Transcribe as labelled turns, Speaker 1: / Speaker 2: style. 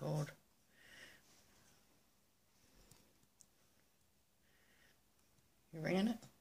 Speaker 1: god. You ringing it?